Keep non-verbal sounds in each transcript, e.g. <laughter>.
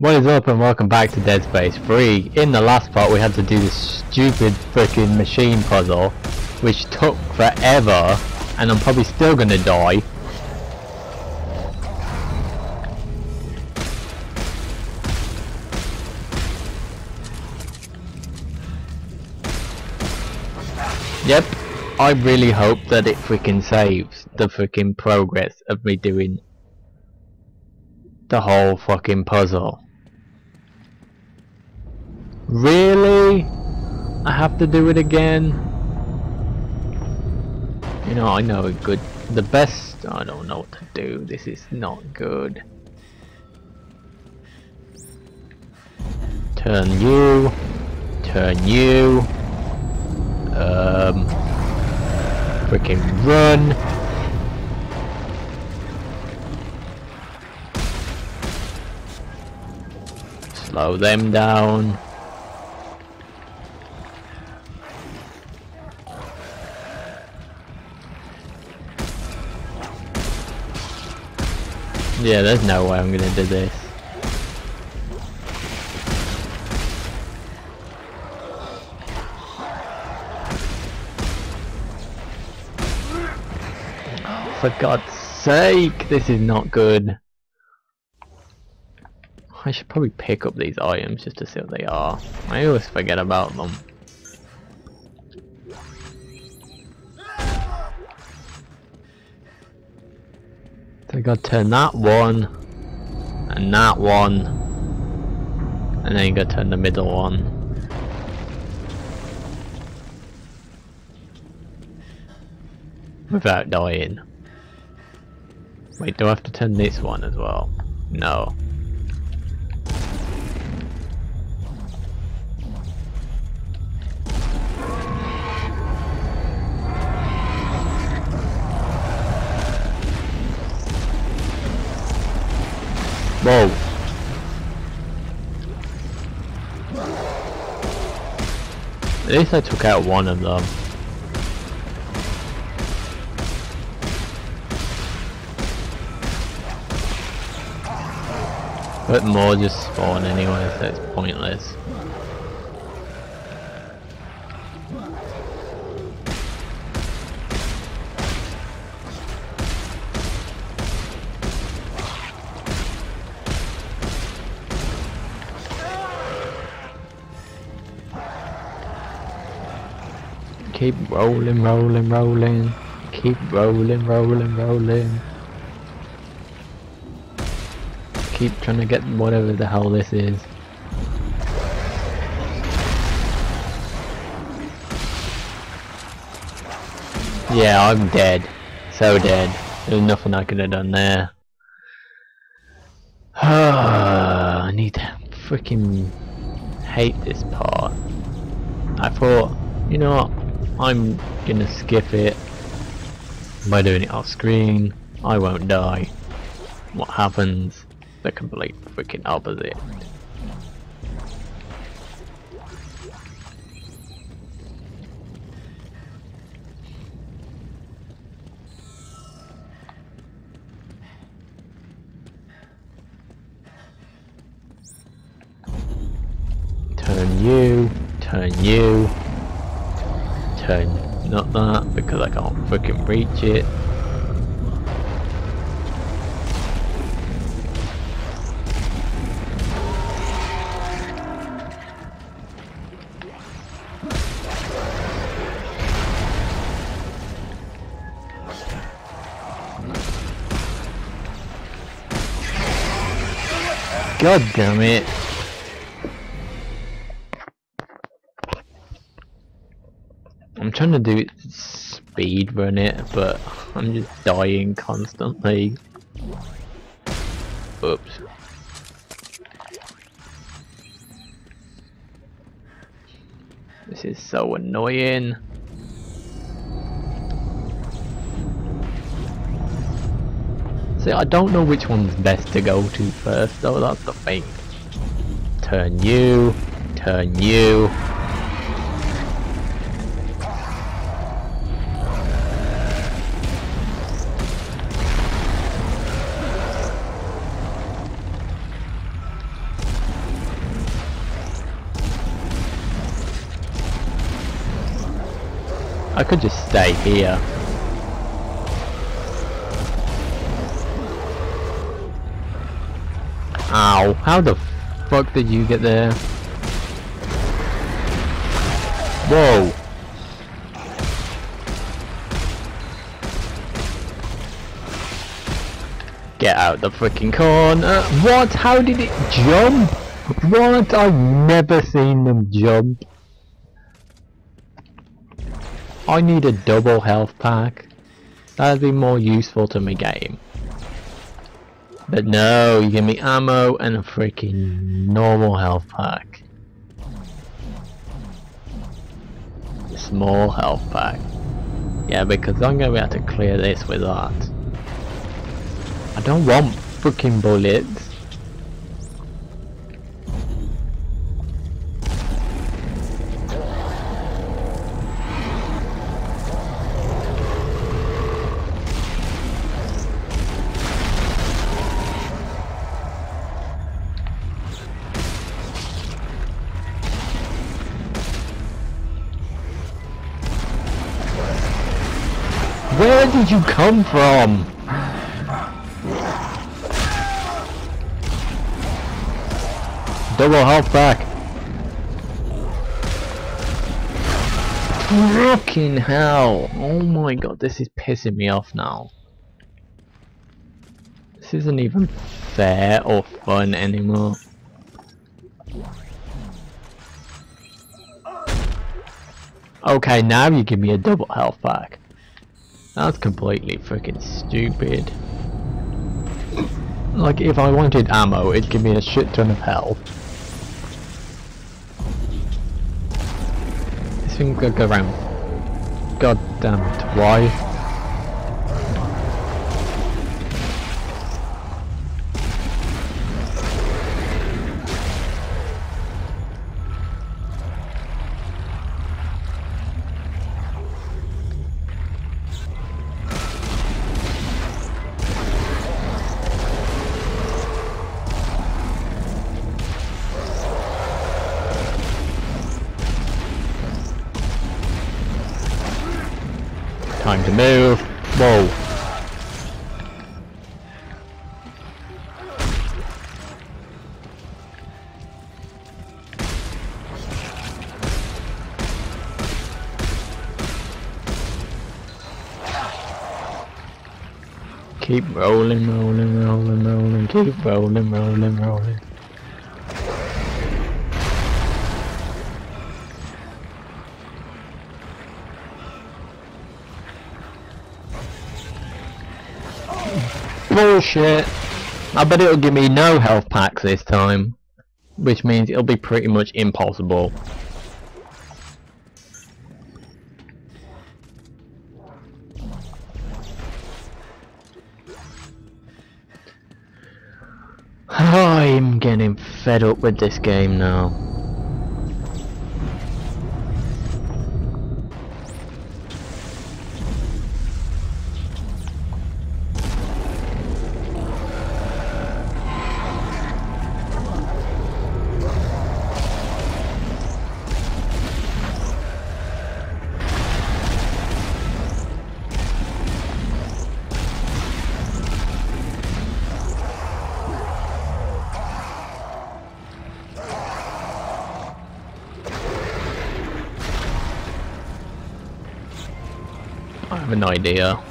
What is up and welcome back to Dead Space 3. In the last part we had to do this stupid freaking machine puzzle which took forever and I'm probably still gonna die. Yep, I really hope that it freaking saves the freaking progress of me doing the whole fucking puzzle. Really? I have to do it again? You know, I know good. The best, I don't know what to do. This is not good. Turn you. Turn you. Um. Freaking run. Slow them down. Yeah, there's no way I'm gonna do this. For God's sake, this is not good. I should probably pick up these items just to see what they are. I always forget about them. I gotta turn that one, and that one, and then you gotta turn the middle one. Without dying. Wait, do I have to turn this one as well? No. At least I took out one of them. But more just spawn anyway, so it's pointless. Keep rolling, rolling, rolling. Keep rolling, rolling, rolling. Keep trying to get whatever the hell this is. Yeah, I'm dead. So dead. There's nothing I could have done there. <sighs> I need to freaking hate this part. I thought, you know what, I'm gonna skip it by doing it off screen. I won't die. What happens? The complete freaking opposite. Turn you, turn you, not that because I can't freaking reach it. God damn it. Trying to do speed run it, but I'm just dying constantly. Oops. This is so annoying. See, I don't know which one's best to go to first, though, that's the thing. Turn you, turn you. I could just stay here. Ow, how the fuck did you get there? Whoa! Get out the freaking corner! What? How did it jump? What? I've never seen them jump. I need a double health pack. That'd be more useful to my game. But no, you give me ammo and a freaking normal health pack. Small health pack. Yeah, because I'm gonna be able to clear this with that. I don't want freaking bullets. Where did you come from? Double health back. Fucking hell. Oh my god, this is pissing me off now. This isn't even fair or fun anymore. Okay, now you give me a double health back. That's completely freaking stupid. Like, if I wanted ammo, it'd give me a shit ton of health. This thing could go around. God damn it, why? To move. Whoa. Keep rolling, rolling, rolling, rolling, keep rolling, rolling, rolling. Bullshit! I bet it'll give me no health packs this time. Which means it'll be pretty much impossible. <sighs> I'm getting fed up with this game now. An idea.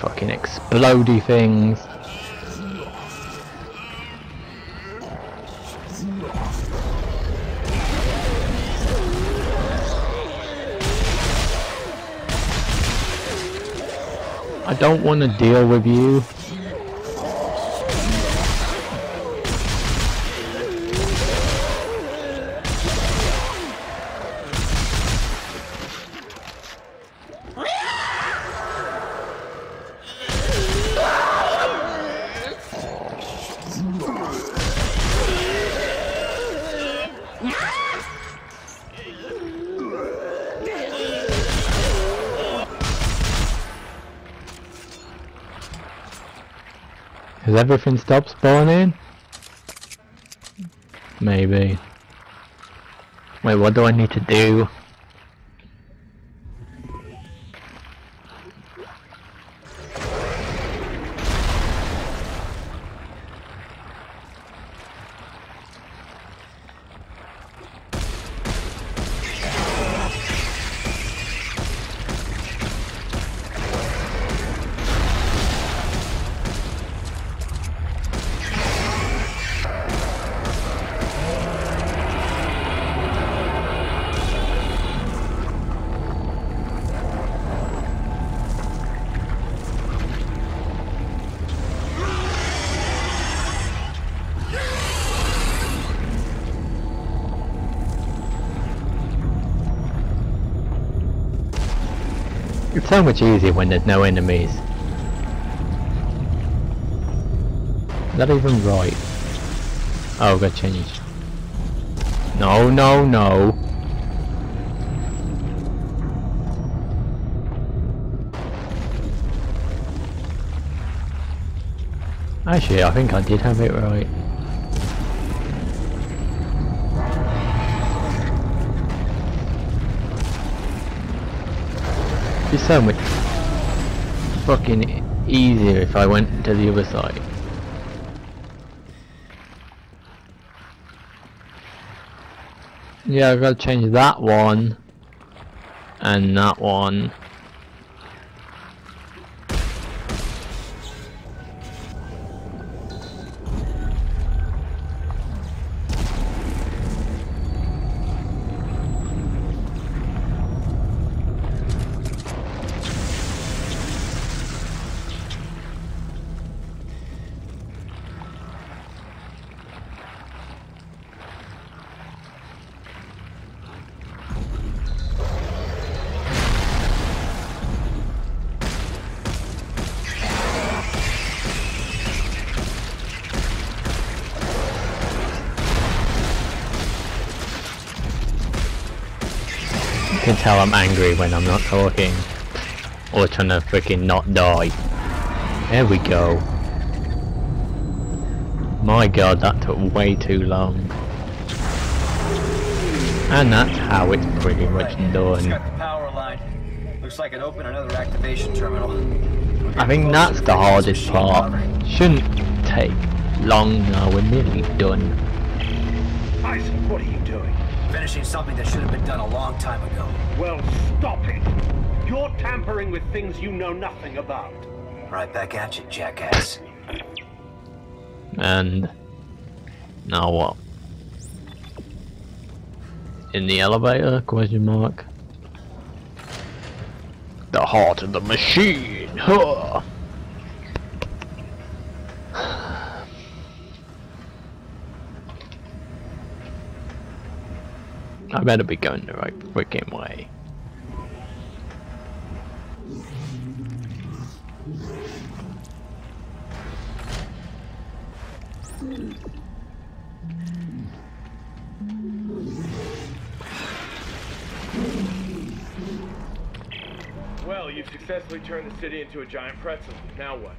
Fucking explodey things. I don't want to deal with you. Everything stopped spawning? Maybe. Wait, what do I need to do? It's so much easier when there's no enemies. Is that even right? Oh, got changed. No, no, no. Actually, I think I did have it right. Be so much fucking easier if I went to the other side. Yeah, I've got to change that one and that one. Can tell I'm angry when I'm not talking. Or trying to freaking not die. There we go. My god, that took way too long. And that's how it's pretty much done. got the power line. Looks like it opened another activation terminal. I think that's the hardest part. Shouldn't take long now, we're nearly done. Finishing something that should have been done a long time ago. Well, stop it. You're tampering with things you know nothing about. Right back at you, jackass. And now what? In the elevator? Question mark. The heart of the machine. Huh. I better be going the right freaking way. Well, you've successfully turned the city into a giant pretzel. Now what?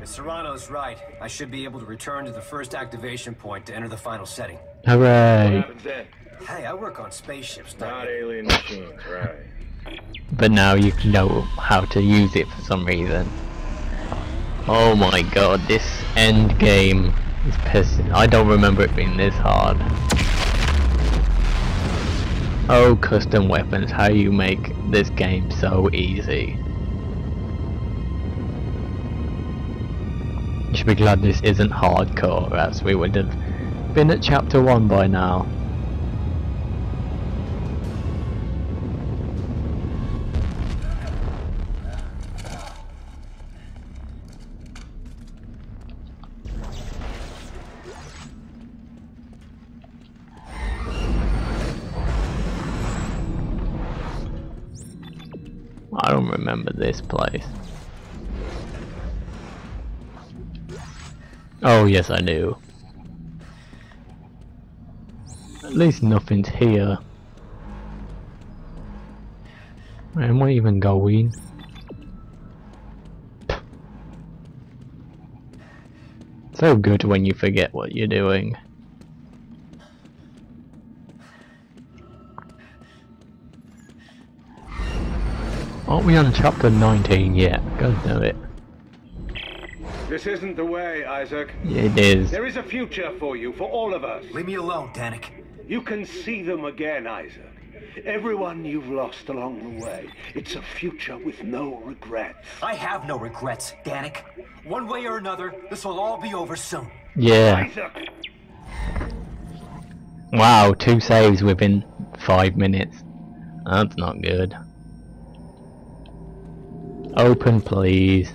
If Serrano's right, I should be able to return to the first activation point to enter the final setting. What Hooray! happens then? Hey, I work on spaceships, Not not alien machines, right? But now you know how to use it for some reason. Oh my god, this end game is pissing. I don't remember it being this hard. Oh, custom weapons, how you make this game so easy. You should be glad this isn't hardcore, else we would have been at chapter 1 by now. This place. Oh yes I knew. At least nothing's here. Where am I even going? So good when you forget what you're doing. Aren't we on chapter 19 yet? God know it. This isn't the way, Isaac. It is. There is a future for you, for all of us. Leave me alone, Danik. You can see them again, Isaac. Everyone you've lost along the way. It's a future with no regrets. I have no regrets, Danik. One way or another, this will all be over soon. Yeah. Isaac! Wow, two saves within five minutes. That's not good. Open, please.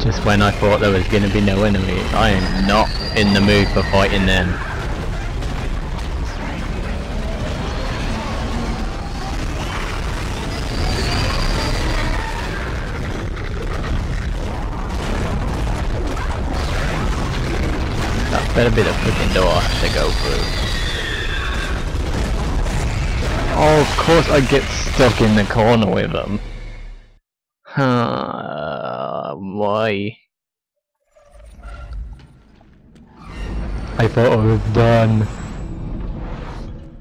Just when I thought there was gonna be no enemies, I am not in the mood for fighting them. Better be the freaking door I have to go through. Oh, of course I get stuck in the corner with them. Huh, why? I thought I was done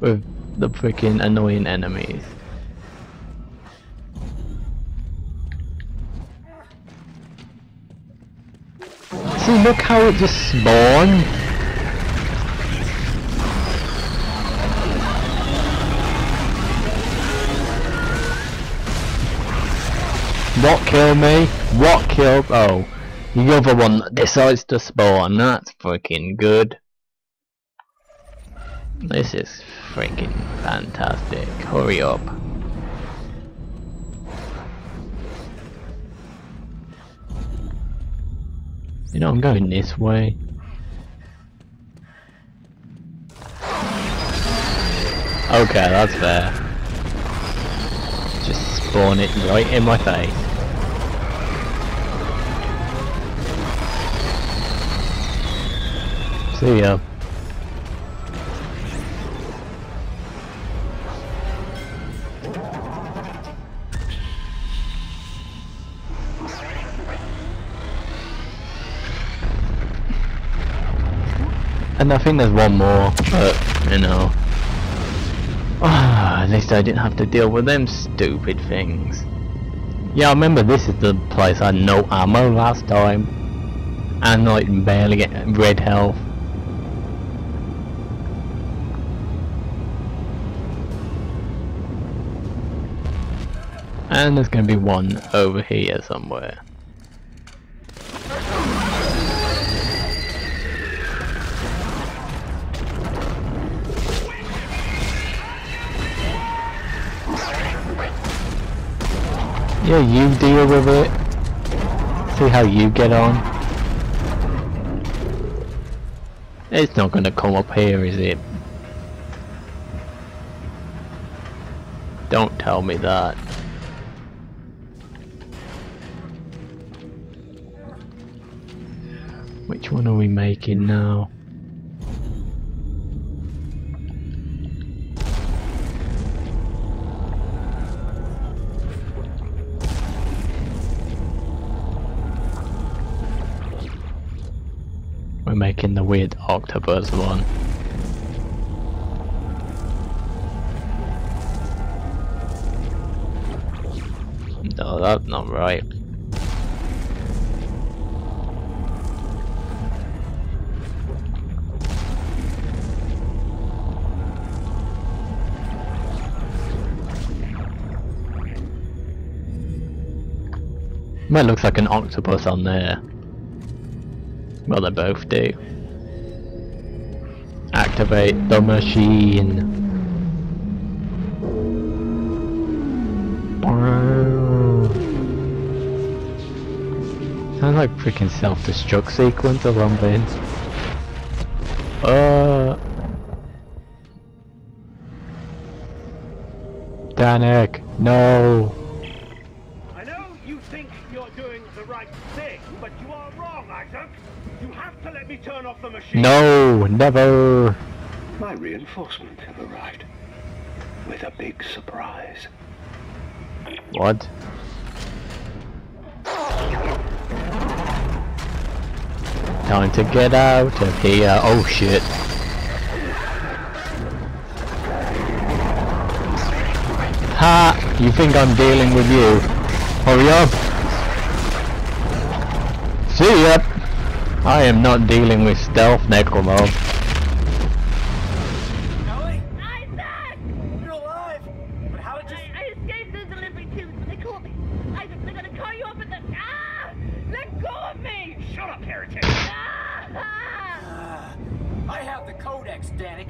with the freaking annoying enemies. See, look how it just spawned. What killed me? What killed? Oh, the other one that decides to spawn. That's freaking good. This is freaking fantastic. Hurry up. You know, I'm going this way. Okay, that's fair. Just spawn it right in my face. See ya. And I think there's one more, but, you know. <sighs> At least I didn't have to deal with them stupid things. Yeah, I remember this is the place I had no ammo last time. And like barely get red health. And there's gonna be one over here somewhere. Yeah, you deal with it. See how you get on. It's not gonna come up here, is it? Don't tell me that. Which one are we making now? We're making the weird octopus one. No, that's not right. That looks like an octopus on there. Well, they both do. Activate the machine. Sounds like freaking self-destruct sequence or something. Uh. Danik, no. Machine. No, never. My reinforcement have arrived. With a big surprise. What? Time to get out of here. Oh shit. Ha! You think I'm dealing with you? Hurry up! See ya! I am not dealing with stealth necromorph. Ellie? Isaac! You're alive! But how did you... I, I escaped the delivery tubes, but they caught me. Isaac, they're gonna car you up in the... Ah! Let go of me! Shut up, heretic! Ah! Ah, I have the codex, Danik.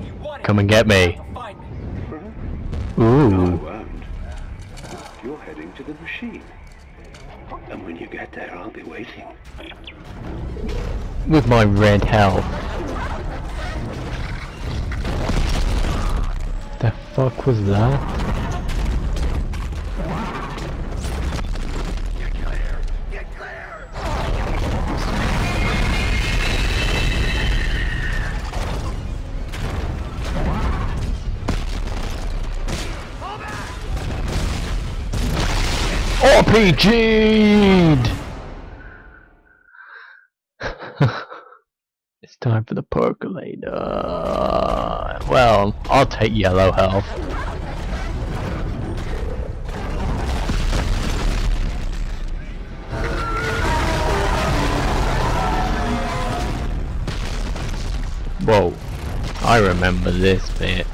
If you want it, Come and get me. to find me. Ooh. No, you're heading to the machine. And when you get there, I'll be waiting. With my red health. The fuck was that? RPG'd! <laughs> it's time for the percolator. Well, I'll take yellow health. Whoa, I remember this bit.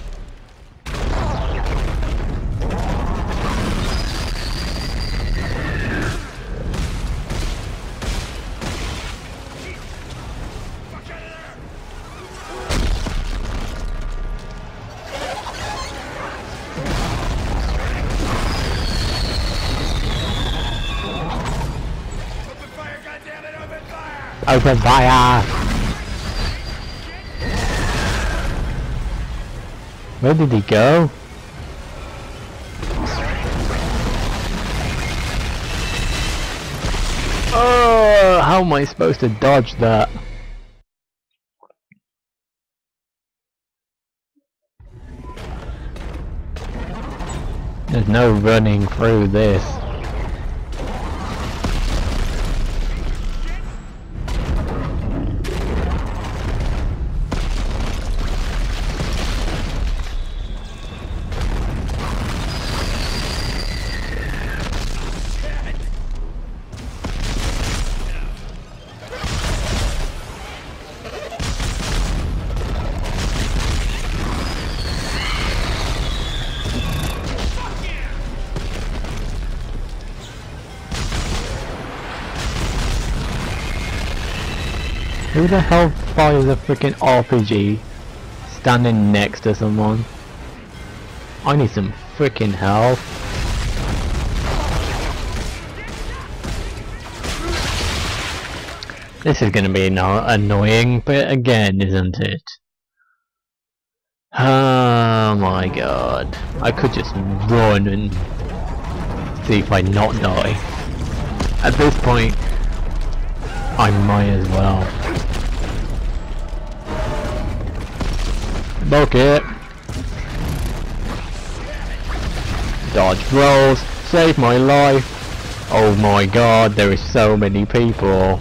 Fire! Where did he go? Oh, how am I supposed to dodge that? There's no running through this. Who the hell fires a freaking RPG standing next to someone? I need some freaking help. This is gonna be no annoying, but again, isn't it? Oh my god. I could just run and see if I not die. At this point, I might as well. Bucket. Dodge rolls. Save my life. Oh my god, there is so many people.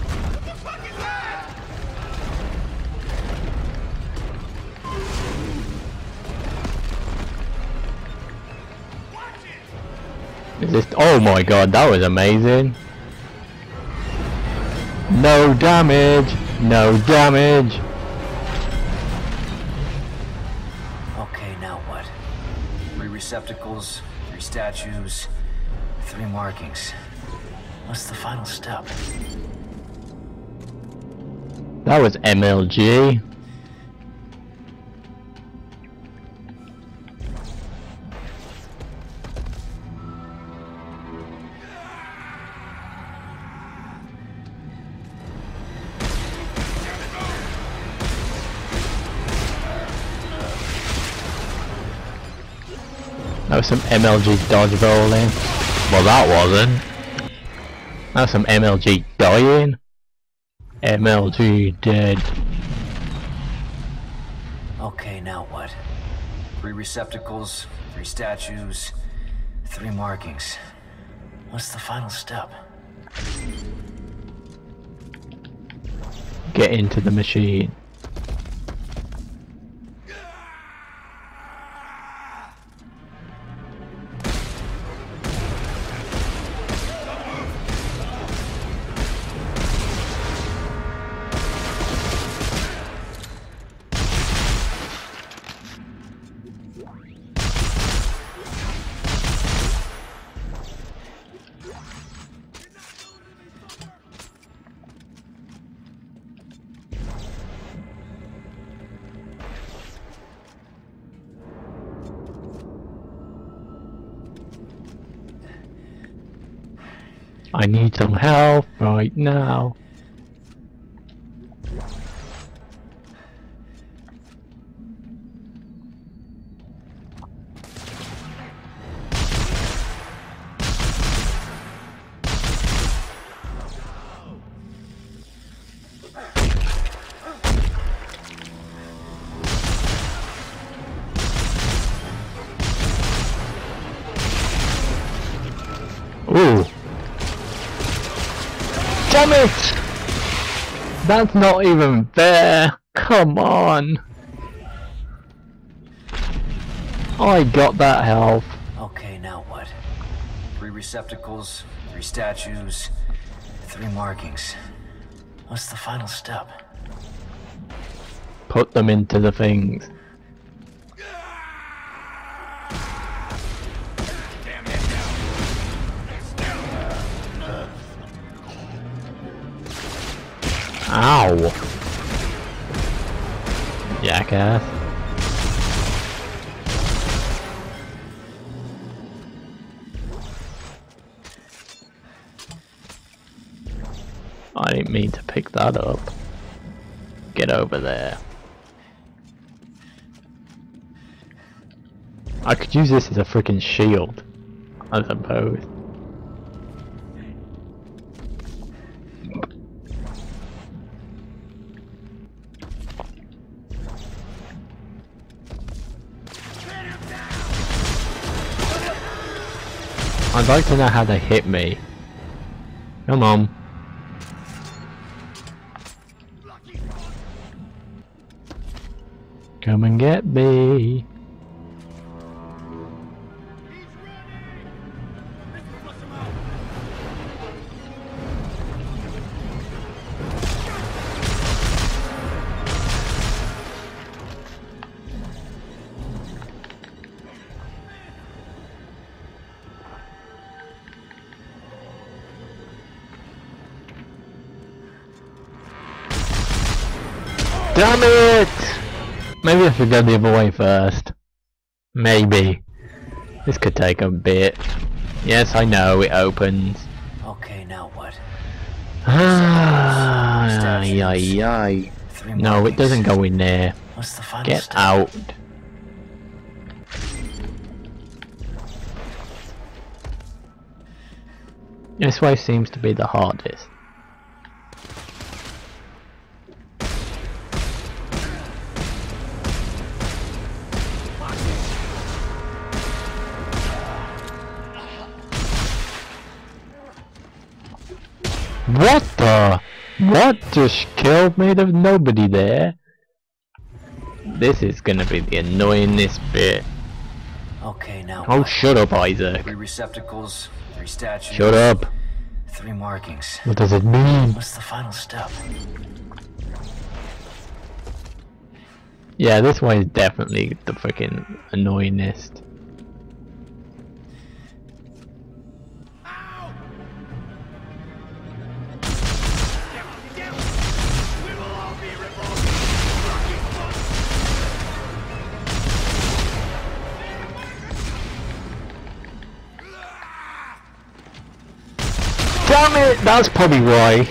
Is this? Oh my god, that was amazing. No damage. No damage. Receptacles, three statues, three markings. What's the final step? That was MLG. That was some MLG dodge rolling. Well, that wasn't. That was some MLG dying. MLG dead. Okay, now what? Three receptacles, three statues, three markings. What's the final step? Get into the machine. Help right now. Damn it! That's not even fair. Come on. I got that health. Okay, now what? Three receptacles, three statues, three markings. What's the final step? Put them into the things. Ow! Jackass. I didn't mean to pick that up. Get over there. I could use this as a freaking shield, I suppose. I'd like to know how they hit me. Come on. Come and get me. Should go the other way first. Maybe. This could take a bit. Yes, I know, it opens. Okay, now what? Ah, ay, ay, ay. No, it doesn't go in there. What's the final Get step? out. This way seems to be the hardest. What the? What just killed me? There's nobody there. This is gonna be the annoyingest bit. Okay, now Oh, what? shut up, Isaac. Three receptacles, three statues. Shut up. Three markings. What does it mean? What's the final step? Yeah, this one is definitely the freaking annoyingest. That's probably why.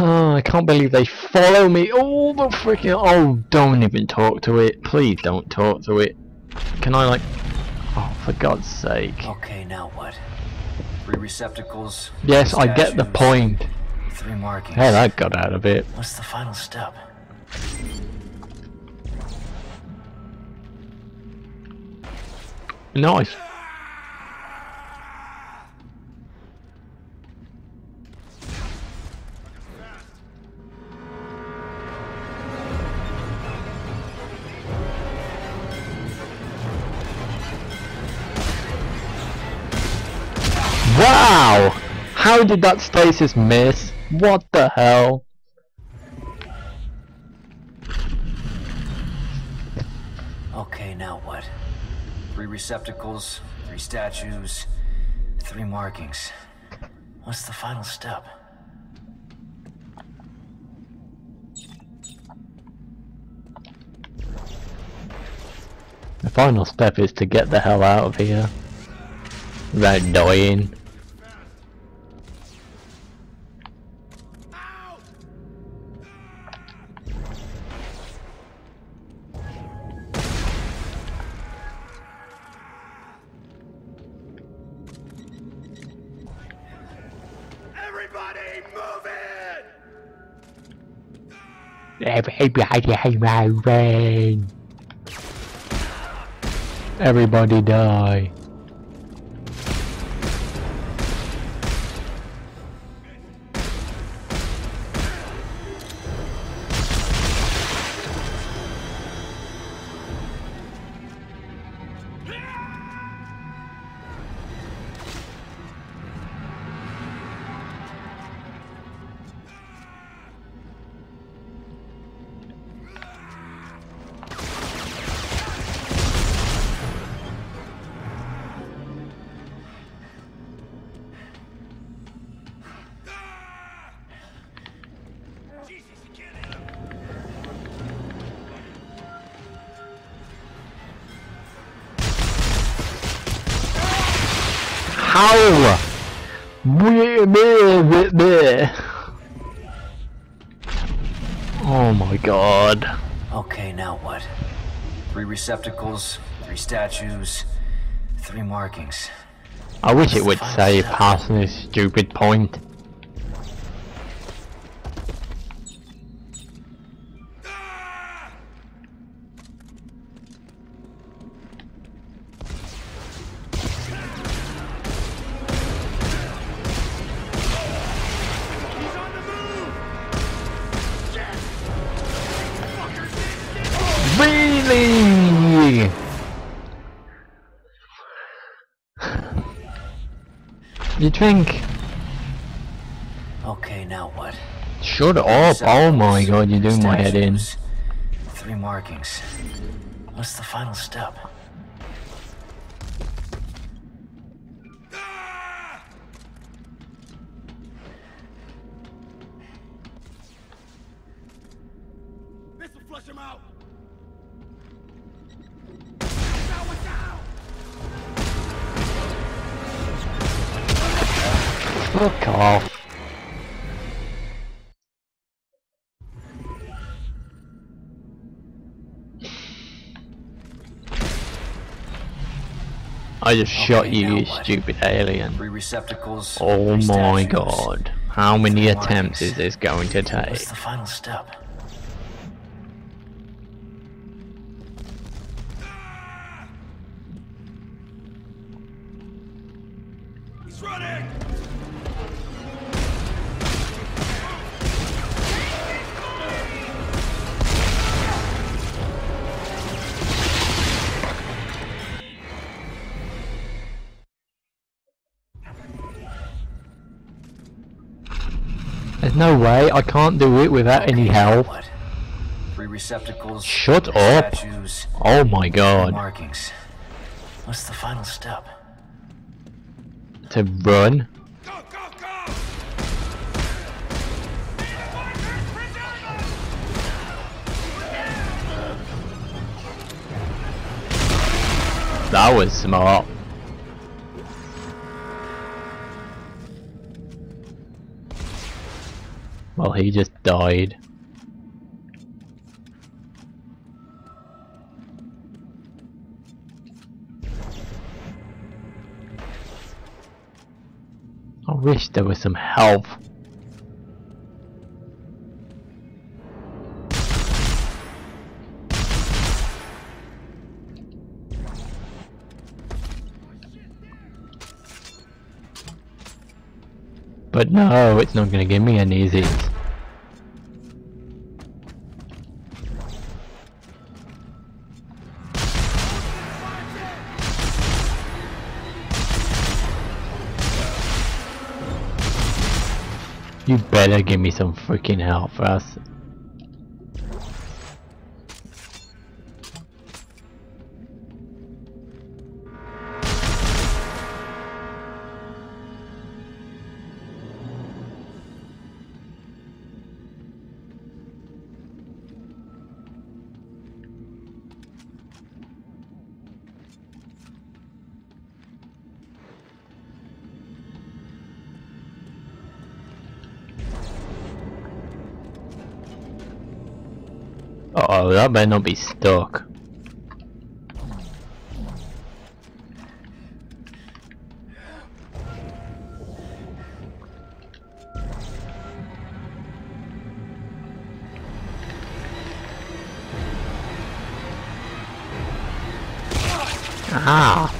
Oh, I can't believe they follow me all the freaking. Oh, don't even talk to it. Please don't talk to it. Can I, like. Oh, for God's sake. Okay, now what? Three receptacles. Yes, three I get the point. Three markings. Hey, that got out of it. What's the final step? Nice. How did that stasis miss? What the hell? Okay, now what? Three receptacles, three statues, three markings. What's the final step? The final step is to get the hell out of here. Without dying. It! Everybody moving. Everybody die. Receptacles, three statues, three markings. I wish it would say passing this stupid point. You think? Okay, now what? Shut up! Oh my god, you're doing my head in. Three markings. What's the final step? I just shot you, you what? stupid alien. Three receptacles. Oh three my god. How many attempts markings. is this going to take? What's the final step? He's running! There's no way, I can't do it without any help. Three receptacles. Shut up. Statues, Oh my god. markings. What's the final step? To run? Go, go, go! That was smart. Well, he just died. I wish there was some health. But no, it's not gonna give me an easy. You better give me some freaking help for us. Better not be stuck. Ah!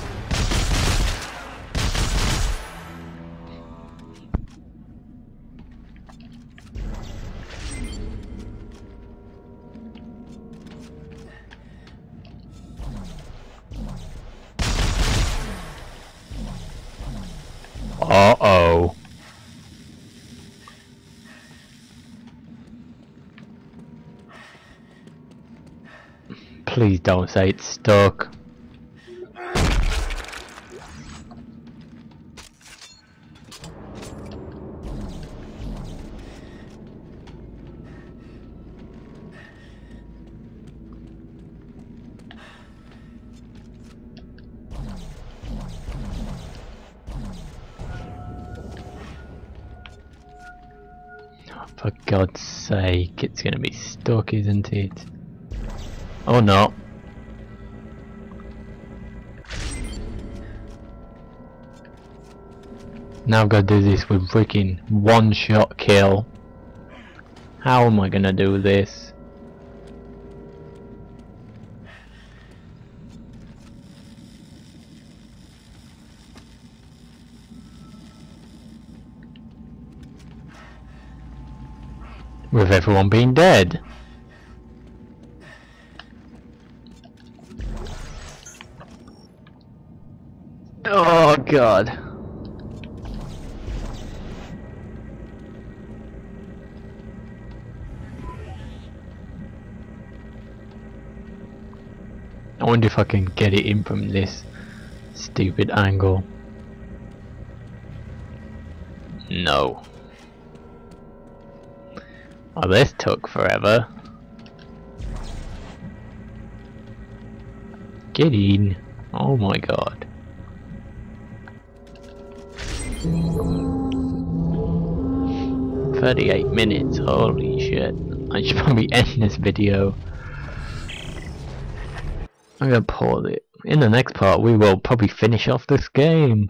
Please don't say it's stuck. For God's sake, it's gonna be stuck, isn't it? Oh no. Now I've got to do this with freaking one shot kill. How am I gonna do this? With everyone being dead. Oh god. I wonder if I can get it in from this stupid angle. No. Oh, this took forever. Get in. Oh my god. Thirty-eight minutes. Holy shit! I should probably <laughs> end this video. I'm gonna pause it. In the next part, we will probably finish off this game.